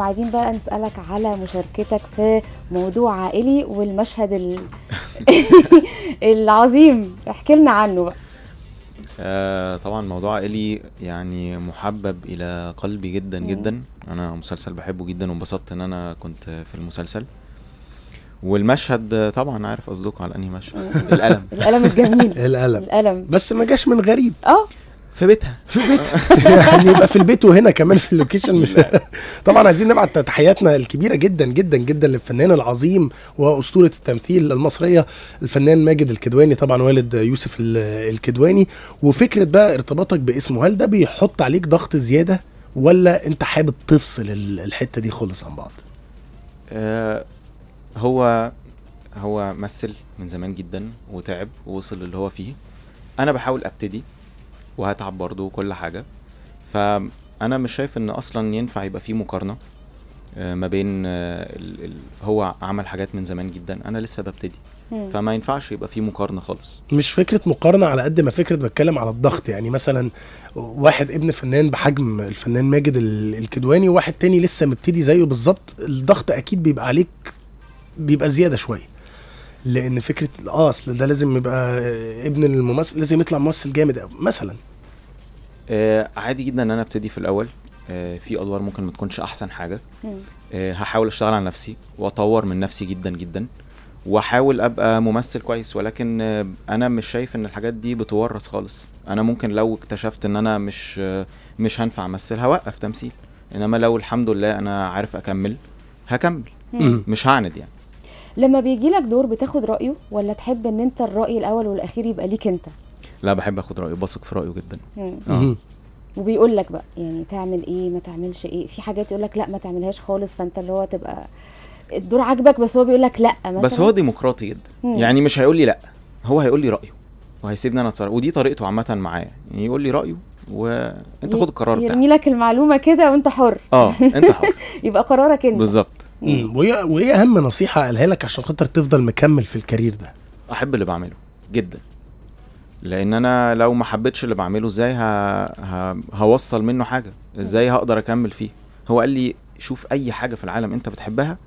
وعايزين بقى نسألك على مشاركتك في موضوع عائلي والمشهد ال... العظيم. احكي لنا عنه بقى. آه طبعا موضوع عائلي يعني محبب إلى قلبي جدا مم. جدا. أنا مسلسل بحبه جدا وانبسطت إن أنا كنت في المسلسل. والمشهد طبعا عارف قصدكم على أنهي مشهد؟ القلم القلم الجميل. القلم القلم بس ما جاش من غريب. آه. في بيتها. يعني يبقى في البيت وهنا كمان في اللوكيشن مش طبعا عايزين نبعت تحياتنا الكبيرة جدا جدا جدا للفنان العظيم وأسطورة التمثيل المصرية الفنان ماجد الكدواني طبعا والد يوسف ال- الكدواني. وفكرة بقى ارتباطك باسمه هل ده بيحط عليك ضغط زيادة ولا أنت حابب تفصل ال- الحتة دي خالص عن بعض؟ آه هو هو مثل من زمان جدا وتعب ووصل اللي هو فيه. أنا بحاول أبتدي وهتعب برضه وكل حاجة. فانا مش شايف إن أصلا ينفع يبقى في مقارنة آه، ما بين آه، ال ال هو عمل حاجات من زمان جدا أنا لسه ببتدي. مم. فما ينفعش يبقى في مقارنة خالص. مش فكرة مقارنة على قد ما فكرة بتكلم على الضغط. يعني مثلا واحد ابن فنان بحجم الفنان ماجد ال- الكدواني وواحد تاني لسه مبتدي زيه بالظبط الضغط أكيد بيبقى عليك بيبقى زيادة شوية. لأن فكره آه اصل ده لازم يبقى ابن الممثل لازم يطلع ممثل جامد مثلا. آه عادي جدا إن أنا أبتدي في الأول. آه في أدوار ممكن ما تكونش أحسن حاجة. آه، هحاول أشتغل على نفسي وأطور من نفسي جدا جدا وأحاول أبقى ممثل كويس. ولكن آه، أنا مش شايف إن الحاجات دي بتورث خالص. أنا ممكن لو اكتشفت إن أنا مش آه، مش هنفع أمثل هوقف تمثيل. إنما لو الحمد لله أنا عارف أكمل هكمل. مش هعند يعني. لما بيجي لك دور بتاخد رأيه ولا تحب إن أنت الرأي الأول والأخير يبقى ليك أنت؟ لا بحب آخد رأيه بثق في رأيه جدا. مم. آه. وبيقول لك بقى يعني تعمل إيه ما تعملش إيه؟ في حاجات يقول لك لا ما تعملهاش خالص فأنت اللي هو تبقى الدور عاجبك بس هو بيقول لك لا مثلا. بس هو ديمقراطي جدا. مم. يعني مش هيقول لي لا هو هيقول لي رأيه وهيسيبني أنا أتصرف. ودي طريقته عامة معايا يعني يقول لي رأيه وأنت خد القرار بتاعك يرمي لك المعلومة كده وأنت حر. آه أنت حر. يبقى قرارك أنت. بالظبط. مم. وايه وايه أهم نصيحة قالها لك عشان خاطر تفضل مكمل في الكارير ده. أحب اللي بعمله جدا. لأن أنا لو ما حبيتش اللي بعمله إزاي ه... ه... هوصل منه حاجة؟ إزاي هقدر أكمل فيه؟ هو قال لي شوف أي حاجة في العالم أنت بتحبها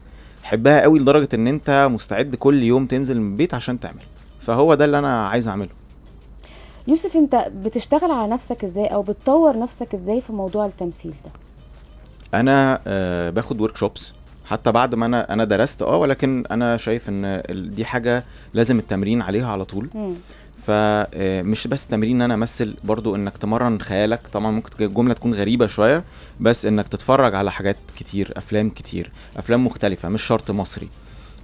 حبها قوي لدرجة إن أنت مستعد كل يوم تنزل من البيت عشان تعمل فهو ده اللي أنا عايز أعمله. يوسف أنت بتشتغل على نفسك إزاي أو بتطور نفسك إزاي في موضوع التمثيل ده؟ أنا آه باخد ورك شوبس حتى بعد ما أنا أنا درست آه ولكن أنا شايف إن دي حاجة لازم التمرين عليها على طول مم. فمش بس تمرين إن أنا أمثل برضو إنك تمرن خيالك طبعا ممكن الجمله تكون غريبة شوية بس إنك تتفرج على حاجات كتير أفلام كتير أفلام مختلفة مش شرط مصري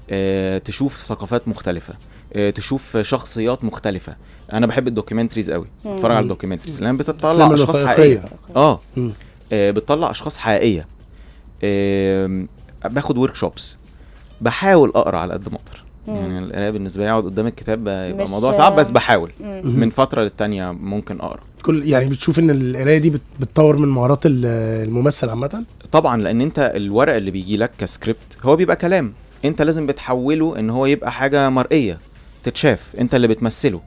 آه، تشوف ثقافات مختلفة آه، تشوف شخصيات مختلفة أنا بحب ال documentaries قوي. اتفرج على ال documentaries لأن بتطلع أشخاص. حقيقية آه. آه، بتطلع أشخاص حقيقية باخد workshops بحاول أقرأ على قد ما أقدر. يعني القراية بالنسبة لي أقعد قدام الكتاب يبقى الموضوع صعب بس بحاول. من فترة للتانية ممكن أقرأ. كل يعني بتشوف إن القراية دي بت- بتطور من مهارات ال- الممثل عامة؟ طبعا لأن أنت الورق اللي بيجي لك كسكريبت هو بيبقى كلام. أنت لازم بتحوله إن هو يبقى حاجة مرئية تتشاف. أنت اللي بتمثله.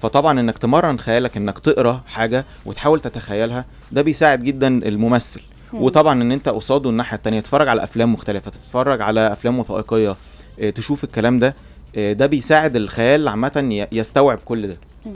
فطبعا إنك تمرن خيالك إنك تقرأ حاجة وتحاول تتخيلها ده بيساعد جدا الممثل. مم. وطبعا إن أنت قصاده الناحية التانية تتفرج على أفلام مختلفة تتفرج على أفلام وثائقية آه، تشوف الكلام ده آه، ده بيساعد الخيال عامة يستوعب كل ده.